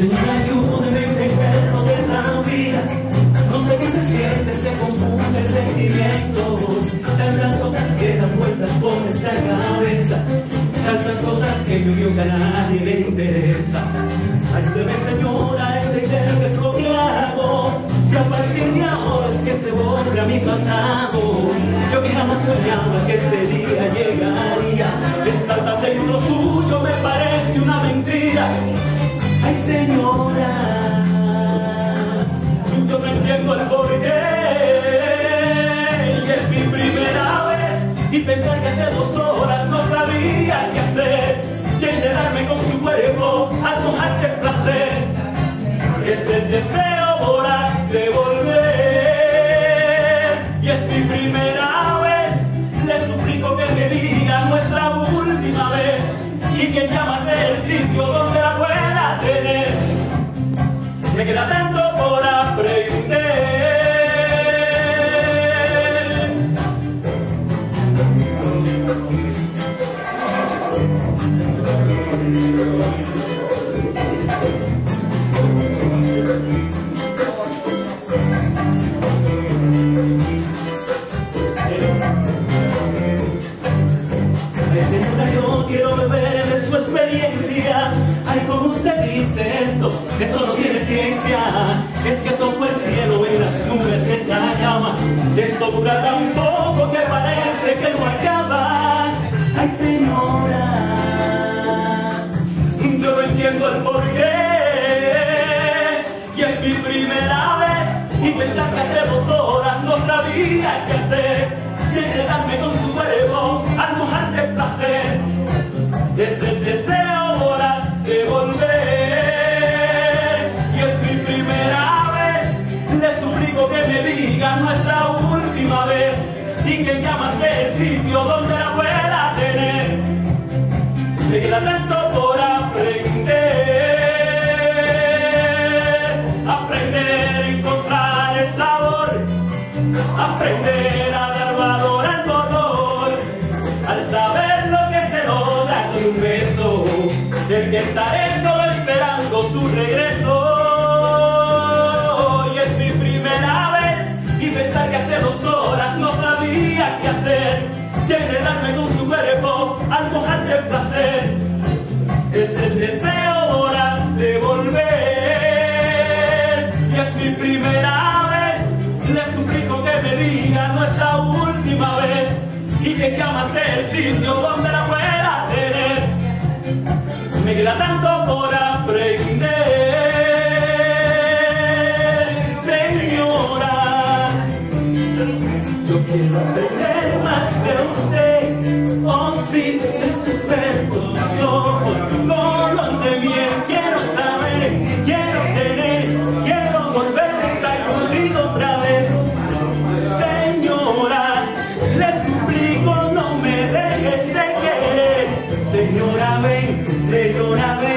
Señor, ayúdame a entender lo que es la vida. No sé qué se siente, se confunde el sentimiento. Tantas cosas que dan vueltas por esta cabeza. Tantas cosas que yo veo que a nadie le interesa. Ayúdame, Señor, a entender que es lo que hago. Si a partir de ahora es que se borra mi pasado. Yo que jamás soñaba que este día llegaría. Estar deseo voraz de volver. Y es mi primera vez. Le suplico que me diga nuestra última vez. Y que llamas el sitio donde la pueda tener. Me queda Es que toco el cielo en las nubes esta llama. Esto dura tan poco que parece que no acaba. Ay, señora, yo no entiendo el porqué. Y es mi primera vez. Y pensar que hace dos horas no sabía qué Y que llamas del sitio donde la pueda tener. Me queda tanto por aprender. Aprender a encontrar el sabor. Aprender a dar valor al dolor. Al saber lo que se logra con un beso. Del que estaré solo esperando su regreso. Enredarme con su cuerpo al mojarte el placer. Es el deseo voraz de volver. Y es mi primera vez. Le suplico que me diga nuestra última vez. Y que llamas del sitio donde la pueda tener. Me queda tanto por aprender. Yo aprender más de usted, oh sí, de su los ojos, color de miel, quiero saber, quiero tener, quiero volver a estar contigo otra vez. Señora, le suplico no me dejes de querer, señora ven, señora ven.